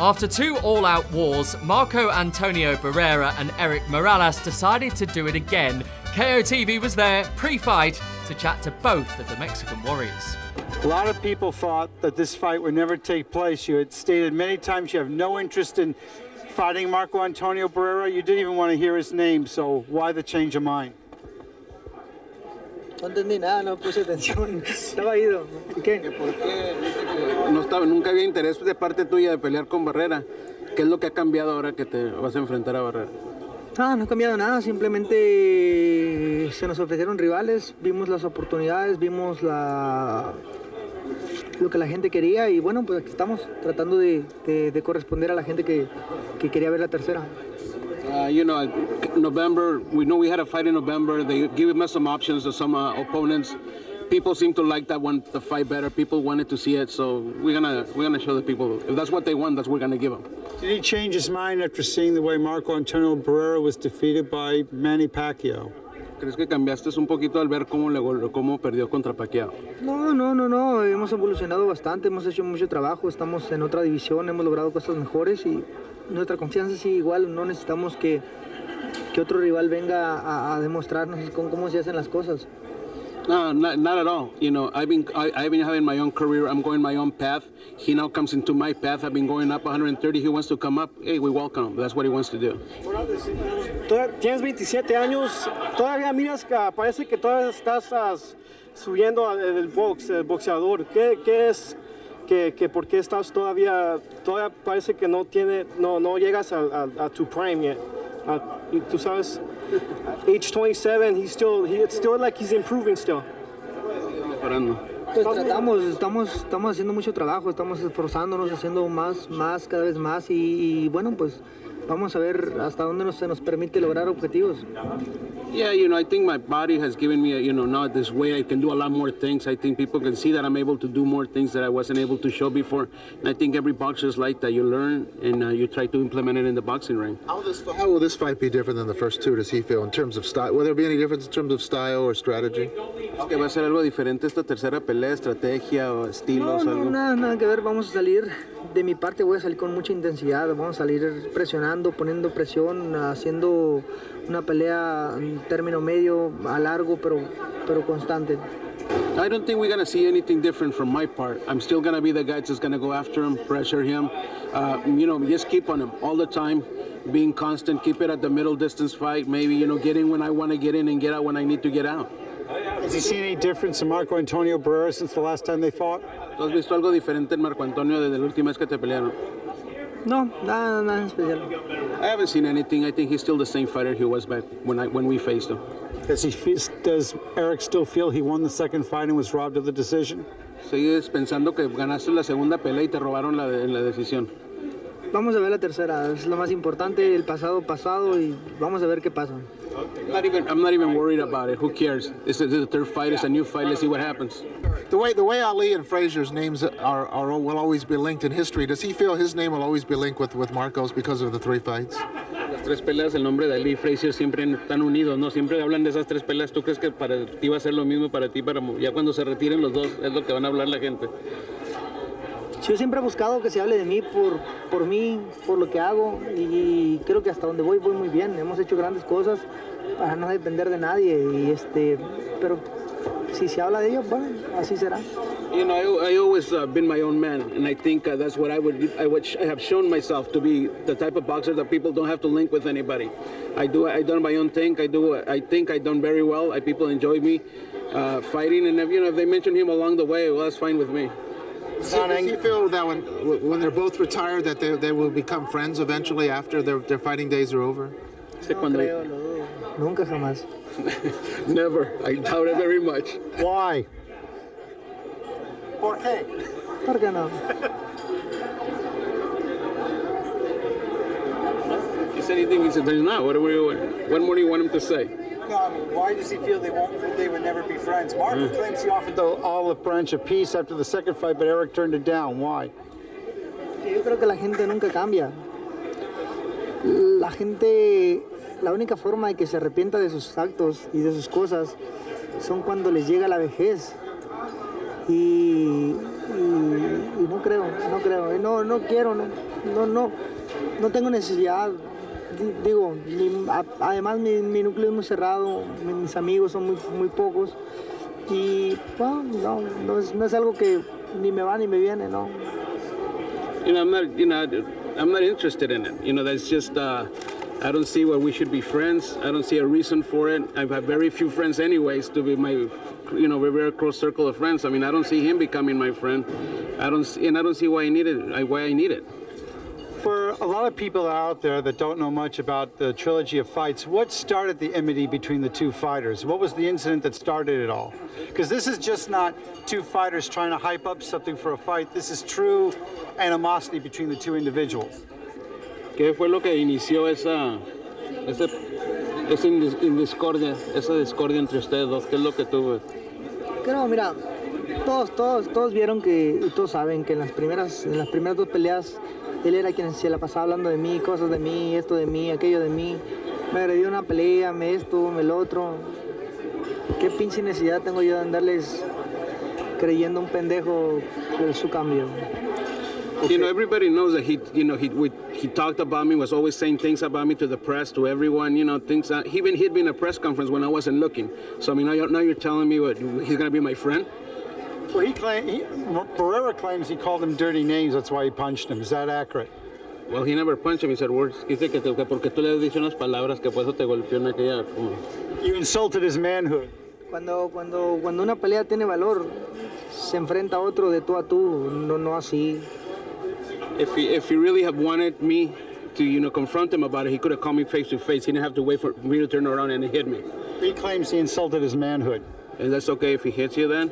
After two all out wars, Marco Antonio Barrera and Eric Morales decided to do it again. KOTV was there pre fight to chat to both of the Mexican warriors. A lot of people thought that this fight would never take place. You had stated many times you have no interest in fighting Marco Antonio Barrera. You didn't even want to hear his name, so why the change of mind? No entendí nada, no puse atención. Estaba ido. ¿Y qué? No estaba, nunca había interés de parte tuya de pelear con Barrera. ¿Qué es lo que ha cambiado ahora que te vas a enfrentar a Barrera? Ah, no ha cambiado nada, simplemente se nos ofrecieron rivales, vimos las oportunidades, vimos la, lo que la gente quería y bueno, pues aquí estamos tratando de, de, de corresponder a la gente que, que quería ver la tercera. Uh, you know, November, we know we had a fight in November. They gave us some options to some uh, opponents. People seem to like that one, the fight better. People wanted to see it, so we're gonna we're gonna show the people if that's what they want, that's what we're gonna give them. Did he change his mind after seeing the way Marco Antonio Barrera was defeated by Manny Pacquiao? ¿Crees que cambiaste un poquito al ver cómo, le, cómo perdió contra Pacquiao? No, no, no, no. Hemos evolucionado bastante, hemos hecho mucho trabajo, estamos en otra división, hemos logrado cosas mejores y nuestra confianza sí igual. No necesitamos que, que otro rival venga a, a demostrarnos con cómo se hacen las cosas. No, not, not, at all. You know, I've been I, have been having my own career. I'm going my own path. He now comes into my path. I've been going up 130. He wants to come up. Hey, we welcome him. That's what he wants to do. Tienes 27 años. Todavía miras que parece que todavía estás uh, subiendo del box, el boxeador. ¿Qué, qué es? Que, que por qué estás todavía, todavía parece que no tiene, no, no llegas a, a, a tu prime yet. Uh, tú sabes, age 27, he's still, he, it's still like he's improving still. Pues tratamos, estamos, estamos haciendo mucho trabajo, estamos esforzándonos, haciendo más, más, cada vez más y, y bueno, pues vamos a ver hasta dónde nos, se nos permite lograr objetivos. Yeah, you know, I think my body has given me, a, you know, now this way I can do a lot more things. I think people can see that I'm able to do more things that I wasn't able to show before. And I think every boxer is like that. You learn and uh, you try to implement it in the boxing ring. How, this, how will this fight be different than the first two, does he feel, in terms of style? Will there be any difference in terms of style or strategy? Que va a ser algo diferente esta tercera pelea, estrategia o estilos, no, no, algo. Nada, nada que ver, vamos a salir, de mi parte voy a salir con mucha intensidad, vamos a salir presionando, poniendo presión, haciendo una pelea en término medio a largo, pero, pero constante. I don't think we're going to see anything different from my part. I'm still going to be the guy that's going to go after him, pressure him. Uh, you know, just keep on him all the time, being constant, keep it at the middle distance fight. Maybe, you know, get in when I want to get in and get out when I need to get out. Has he seen any difference in Marco Antonio Barrera since the last time they fought? ¿Tú has visto algo diferente en Marco Antonio desde la última vez que te pelearon? No, nada, nada especial. I haven't seen anything. I think he's still the same fighter he was back when I when we faced him. Does he does Eric still feel he won the second fight and was robbed of the decision? Sigues pensando que ganaste la segunda pelea y te robaron la, de, la decisión. Vamos a ver la tercera, es lo más importante, el pasado pasado y vamos a ver qué pasa. Not even, I'm not even worried about it. Who cares? This is the third fight. It's a new fight. Let's see what happens. The way the way Ali and Frazier's names are, are will always be linked in history. Does he feel his name will always be linked with, with Marcos because of the three fights? Las tres peleas, el nombre de Ali y Frazier siempre están unidos, ¿no? Siempre hablan de esas tres peleas. ¿Tú crees que para ti va a ser lo mismo para ti? Para, ya cuando se retiren los dos, es lo que van a hablar la gente. Yo siempre he buscado que se hable de mí por, por mí, por lo que hago y creo que hasta donde voy voy muy bien. Hemos hecho grandes cosas para no depender de nadie y este, pero si se habla de ellos, bueno, así será. You know, I, I always uh, been my own man, and I think uh, that's what I would I, would, I have shown myself to be the type of boxer that people don't have to link with anybody. I do I done my own thing. I do I think I done very well. I, people enjoy me uh, fighting, and if, you know if they mention him along the way, well, that's fine with me. Does you feel that when when they're both retired that they, they will become friends eventually after their, their fighting days are over? No no. Nunca jamás. Never. I doubt it very much. Why? ¿Por qué? ¿Por qué no? He said anything. He said, "There's not." What, do we, what more do you want him to say? I mean, why does he feel they won't? They would never be friends. Marco Mm. claims he offered the olive branch of peace after the second fight, but Eric turned it down. Why? Yo creo que la gente nunca cambia. La gente, la única forma de que se arrepienta de sus actos y de sus cosas son cuando les llega la vejez. Y, y- y no creo, no creo, no, no quiero, no, no, no, no tengo necesidad. Di- Digo, además mi, mi núcleo es muy cerrado, mi- mis amigos son muy, muy pocos y bueno, no, no es, no es algo que ni me va ni me viene, no. You know, I'm not, you know, I'm not interested in it. You know, that's just, uh, I don't see why we should be friends. I don't see a reason for it. I've had very few friends anyways to be my, you know, very, very close circle of friends. I mean, I don't see him becoming my friend. I don't, see, and I don't see why I need it, why I need it. For a lot of people out there that don't know much about the trilogy of fights, what started the enmity between the two fighters? What was the incident that started it all? Because this is just not two fighters trying to hype up something for a fight. This is true animosity between the two individuals. ¿Qué fue lo que inició esa, ese, esa indis- indiscordia, esa discordia entre ustedes dos? ¿Qué es lo que tuvo? Creo, mira, todos, todos, todos vieron que, y todos saben que en las primeras, en las primeras dos peleas, él era quien se la pasaba hablando de mí, cosas de mí, esto de mí, aquello de mí. Me agredió una pelea, me esto, me lo otro. ¿Qué pinche necesidad tengo yo de andarles creyendo un pendejo de su cambio? You know, everybody knows that he, you know, he we, he talked about me, was always saying things about me to the press, to everyone. You know, things. That, even he'd been in a press conference when I wasn't looking. So I mean, now you're, now you're telling me what he's gonna be my friend? Well, he claim, he, Barrera claims he called him dirty names. That's why he punched him. Is that accurate? Well, he never punched him. He said words. Dice que, te- que porque tú le has dicho unas palabras que por eso te golpeó en aquella. Como, You insulted his manhood. Cuando, cuando, cuando una pelea tiene valor, se enfrenta a otro de tú a tú, no, no así. if he if he really had wanted me to, you know, confront him about it, he could have called me face to face. He didn't have to wait for me to turn around and hit me. He claims he insulted his manhood. And that's okay if he hits you then.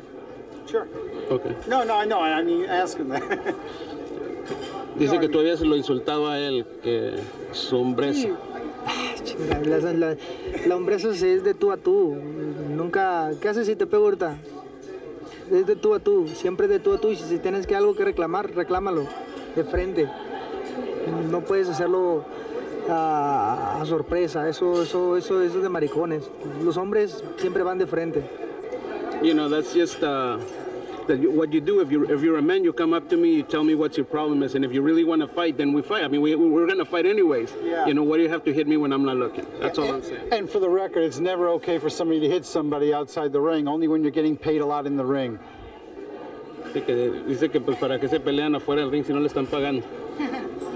Sure. Okay. No, no, I know. I mean, ask him that. Dice que tú habías lo insultado a él, que su hombreza. La, la, la hombreza es es de tú a tú. Nunca. ¿Qué haces si te pego ahorita? Es de tú a tú. Siempre es de tú a tú. Y si tienes que algo que reclamar, reclámalo. De frente. No puedes hacerlo a, a sorpresa. Eso, eso, eso, eso es de maricones. Los hombres siempre van de frente. You know, that's just uh, that you, what you do. If you're if you're a man, you come up to me, you tell me what your problem is, and if you really want to fight, then we fight. I mean, we we're gonna fight anyways. Yeah. You know, why do you have to hit me when I'm not looking? That's all I'm saying. and for the record, it's never okay for somebody to hit somebody outside the ring, only when you're getting paid a lot in the ring. Dice que, dice que pues para que se pelean afuera del ring si no le están pagando.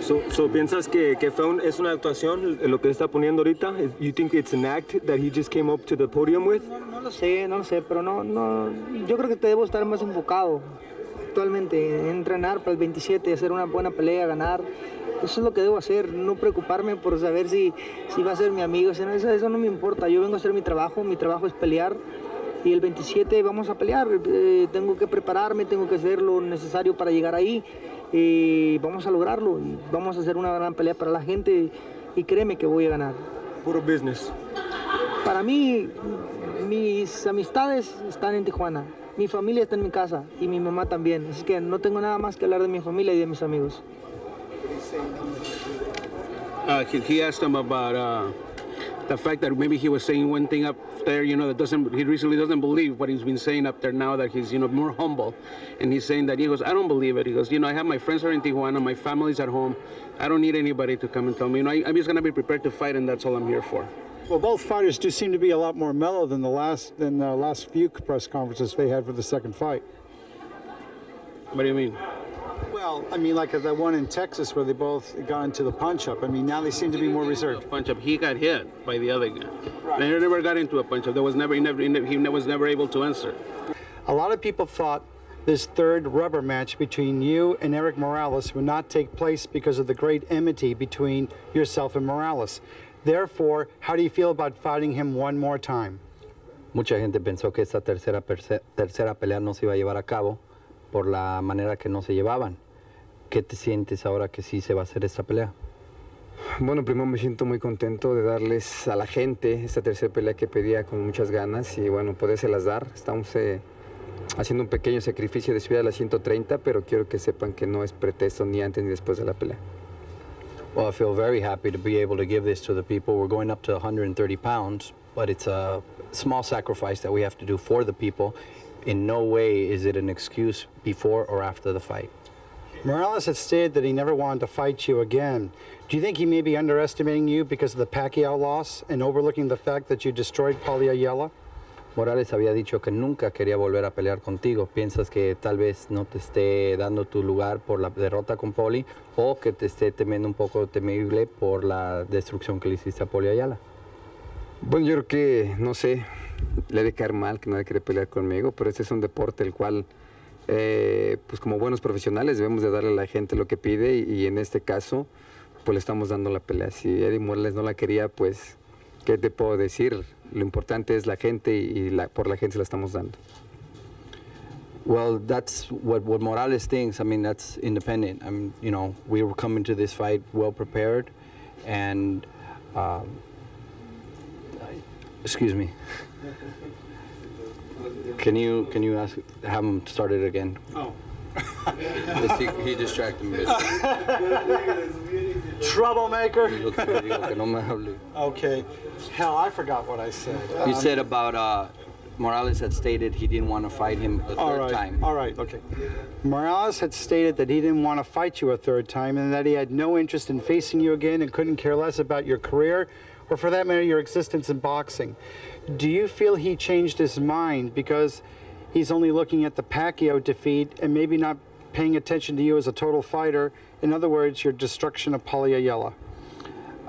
So, so ¿Piensas que, que fue un- es una actuación lo que está poniendo ahorita? You think it's an act that he just came up to the podium with? No lo sé, no lo sé, pero no, no, yo creo que te debo estar más enfocado actualmente, en entrenar para el 27, hacer una buena pelea, ganar. Eso es lo que debo hacer, no preocuparme por saber si, si va a ser mi amigo, eso- eso no me importa. Yo vengo a hacer mi trabajo, mi trabajo es pelear y el 27 vamos a pelear. Eh, tengo que prepararme, tengo que hacer lo necesario para llegar ahí y vamos a lograrlo. Y vamos a hacer una gran pelea para la gente y créeme que voy a ganar. Puro business. Para mí, mis amistades están en Tijuana, mi familia está en mi casa y mi mamá también. Así que no tengo nada más que hablar de mi familia y de mis amigos. Uh, he, he asked him about uh, the fact that maybe he was saying one thing up there, you know, that doesn't he recently doesn't believe what he's been saying up there now that he's you know more humble, and he's saying that he goes, I don't believe it. He goes, you know, I have my friends here in Tijuana, my family's at home. I don't need anybody to come and tell me. You know, I, I'm just gonna be prepared to fight, and that's all I'm here for. Well, both fighters do seem to be a lot more mellow than the last than the last few press conferences they had for the second fight. What do you mean? Well, I mean, like the one in Texas where they both got into the punch-up. I mean, now they seem to be more reserved. Punch up. He got hit by the other guy. Right. They never got into a punch up. There was never he never he never- he was never able to answer. A lot of people thought this third rubber match between you and Eric Morales would not take place because of the great enmity between yourself and Morales. Therefore, how do you feel about fighting him one more time? Mucha gente pensó que esta tercera, tercera pelea no se iba a llevar a cabo por la manera que no se llevaban. ¿Qué te sientes ahora que sí se va a hacer esta pelea? Bueno, primero me siento muy contento de darles a la gente esta tercera pelea que pedía con muchas ganas y bueno, podérselas dar. Estamos eh, haciendo un pequeño sacrificio de subir a las 130, pero quiero que sepan que no es pretexto ni antes ni después de la pelea. Well, I feel very happy to be able to give this to the people. We're going up to 130 pounds, but it's a small sacrifice that we have to do for the people. In no way is it an excuse before or after the fight. Morales had stated that he never wanted to fight you again. Do you think he may be underestimating you because of the Pacquiao loss and overlooking the fact that you destroyed Paulie Ayala? Morales había dicho que nunca quería volver a pelear contigo. ¿Piensas que tal vez no te esté dando tu lugar por la derrota con Poli o que te esté temiendo un poco temible por la destrucción que le hiciste a Poli Ayala? Bueno, yo creo que, no sé, le de caer mal que nadie quiere pelear conmigo, pero este es un deporte el cual, eh, pues como buenos profesionales debemos de darle a la gente lo que pide y, y en este caso, pues le estamos dando la pelea. Si Eddie Morales no la quería, pues, ¿qué te puedo decir? Lo importante es la gente y la, por la gente se la estamos dando. Well, that's what, what Morales thinks. I mean, that's independent. I mean, you know, we were coming to this fight well prepared, and um, excuse me. Can you can you ask have him start it again? Oh. he, he distracted me. Troublemaker. Digo que no me hable. Okay. Hell, I forgot what I said. You Um, said about uh, Morales had stated he didn't want to fight him a third All right. time. All right. Okay. Morales had stated that he didn't want to fight you a third time and that he had no interest in facing you again and couldn't care less about your career or, for that matter, your existence in boxing. Do you feel he changed his mind because he's only looking at the Pacquiao defeat and maybe not paying attention to you as a total fighter? In other words, your destruction of Paulie Ayala.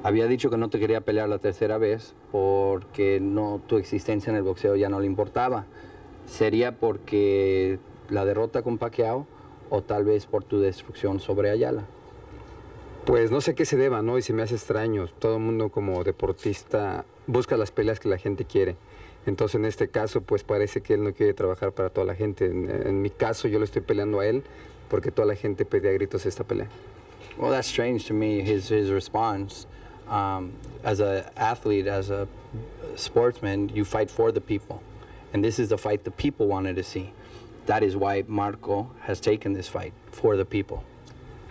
Había dicho que no te quería pelear la tercera vez porque no tu existencia en el boxeo ya no le importaba. Sería porque la derrota con Pacquiao o tal vez por tu destrucción sobre Ayala. Pues no sé qué se deba, ¿no? Y se me hace extraño. Todo el mundo como deportista busca las peleas que la gente quiere. Entonces en este caso pues parece que él no quiere trabajar para toda la gente. En, mi caso yo lo estoy peleando a él porque toda la gente pedía a gritos esta pelea. Well, that's strange to me, his, his response. Um, as an athlete, as a sportsman, you fight for the people. And this is the fight the people wanted to see. That is why Marco has taken this fight for the people.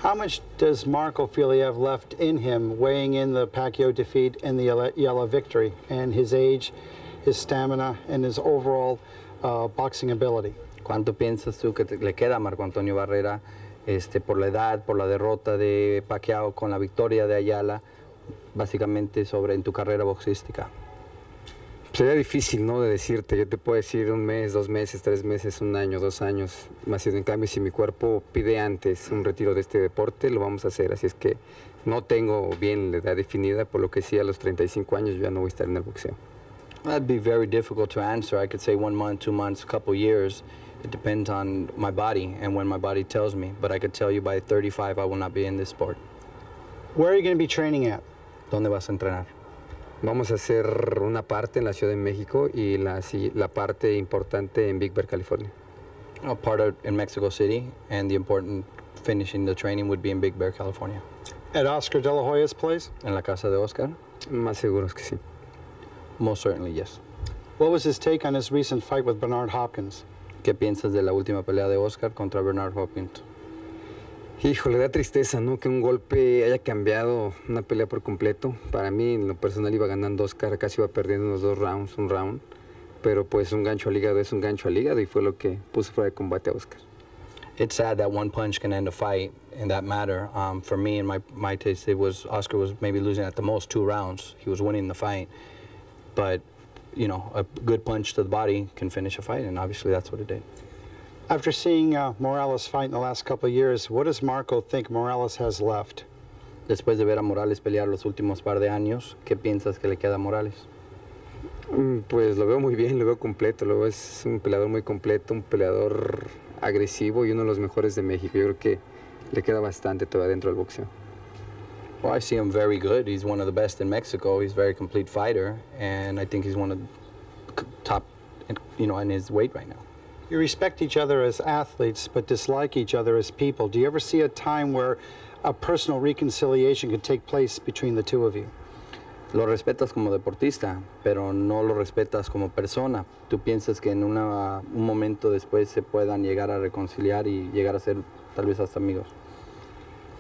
How much does Marco feel he have left in him, weighing in the Pacquiao defeat and the Yella victory, and his age, his stamina, and his overall uh, boxing ability? ¿Cuánto piensas tú que le queda a Marco Antonio Barrera este, por la edad, por la derrota de Pacquiao con la victoria de Ayala, básicamente sobre en tu carrera boxística? Sería difícil, ¿no? De decirte, yo te puedo decir un mes, dos meses, tres meses, un año, dos años. Más en cambio, si mi cuerpo pide antes un retiro de este deporte, lo vamos a hacer. Así es que no tengo bien la edad definida, por lo que sí a los 35 años yo ya no voy a estar en el boxeo. That'd be very difficult to answer. I could say one month, two months, a couple years. It depends on my body and when my body tells me. But I could tell you by 35, I will not be in this sport. Where are you going to be training at? ¿Dónde vas a entrenar? Vamos a hacer una parte en la Ciudad de México y la, si- la parte importante en Big Bear, California. A part of in Mexico City, and the important finishing the training would be in Big Bear, California. At Oscar De La Hoya's place? En la casa de Oscar? Más seguros que sí. Most certainly, yes. What was his take on his recent fight with Bernard Hopkins? ¿Qué piensas de la última pelea de Oscar contra Bernard Hopkins? Híjole, da tristeza, ¿no? Que un golpe haya cambiado una pelea por completo. Para mí, en lo personal, iba ganando Oscar, casi iba perdiendo unos dos rounds, un round. Pero pues un gancho al hígado es un gancho al hígado y fue lo que puso fuera de combate a Oscar. It's sad that one punch can end a fight in that matter. Um, for me, in my, my taste, it was Oscar was maybe losing at the most two rounds. He was winning the fight. But, you know, a good punch to the body can finish a fight, and obviously that's what it did. After seeing uh, Morales fight in the last couple of years, what does Marco think Morales has left? Después de ver a Morales pelear los últimos par de años, ¿qué piensas que le queda a Morales? Mm, Pues lo veo muy bien, lo veo completo. Lo veo, es un peleador muy completo, un peleador agresivo y uno de los mejores de México. Yo creo que le queda bastante todavía dentro del boxeo. Well, I see him very good. He's one of the best in Mexico. He's a very complete fighter, and I think he's one of the top, you know, in his weight right now. You respect each other as athletes, but dislike each other as people. Do you ever see a time where a personal reconciliation could take place between the two of you? Lo respetas como deportista, pero no lo respetas como persona. ¿Tú piensas que en una- un momento después se puedan llegar a reconciliar y llegar a ser tal vez hasta amigos?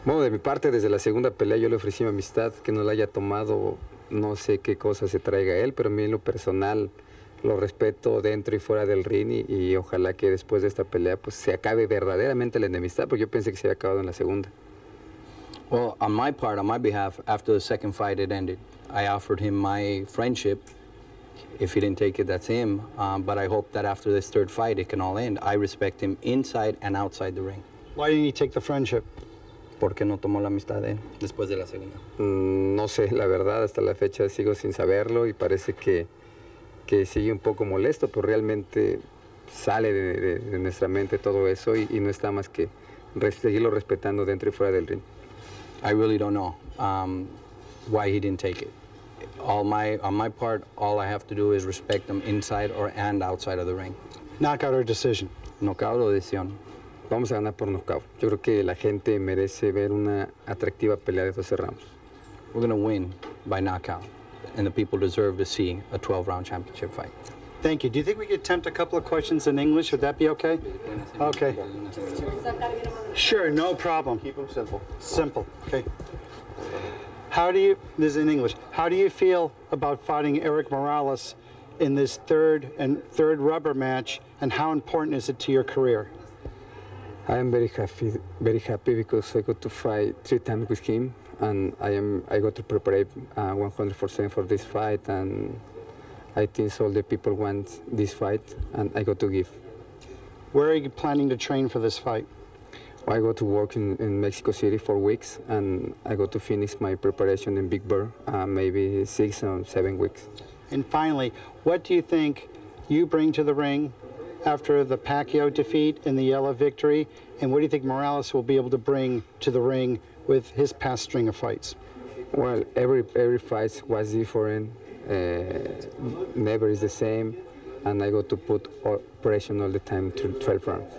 Bueno, de mi parte, desde la segunda pelea yo le ofrecí mi amistad, que no la haya tomado, no sé qué cosa se traiga a él, pero a mí en lo personal lo respeto dentro y fuera del ring y, y ojalá que después de esta pelea pues se acabe verdaderamente la enemistad, porque yo pensé que se había acabado en la segunda. Well, on my part, on my behalf, after the second fight it ended, I offered him my friendship. If he didn't take it, that's him. Um, but I hope that after this third fight, it can all end. I respect him inside and outside the ring. Why didn't you take the friendship? ¿Por qué no tomó la amistad de él después de la segunda? Mm, No sé, la verdad, hasta la fecha sigo sin saberlo y parece que, que sigue un poco molesto, pero realmente sale de, de- de nuestra mente todo eso y, y no está más que res- seguirlo respetando dentro y fuera del ring. I really don't know um, why he didn't take it. All my on my part, all I have to do is respect him inside or and outside of the ring. Knockout or decision? Knockout o decisión. Vamos a ganar por nocaut. Yo creo que la gente merece ver una atractiva pelea de 12 rounds. We're gonna win by knockout, and the people deserve to see a 12-round championship fight. Thank you. Do you think we could attempt a couple of questions in English? Would that be okay? Okay. Sure, no problem. Keep them simple. Simple. Okay. How do you, this is in English, how do you feel about fighting Eric Morales in this third and third rubber match, and how important is it to your career? I am very happy, very happy because I got to fight three times with him, and I am I got to prepare uh, 100% for this fight, and I think all the people want this fight, and I got to give. Where are you planning to train for this fight? I go to work in, in Mexico City for weeks, and I got to finish my preparation in Big Bear, uh, maybe six or seven weeks. And finally, what do you think you bring to the ring after the Pacquiao defeat and the Yella victory? And what do you think Morales will be able to bring to the ring with his past string of fights? Well, every every fight was different. Uh, never is the same, and I got to put all, pressure all the time to 12 rounds.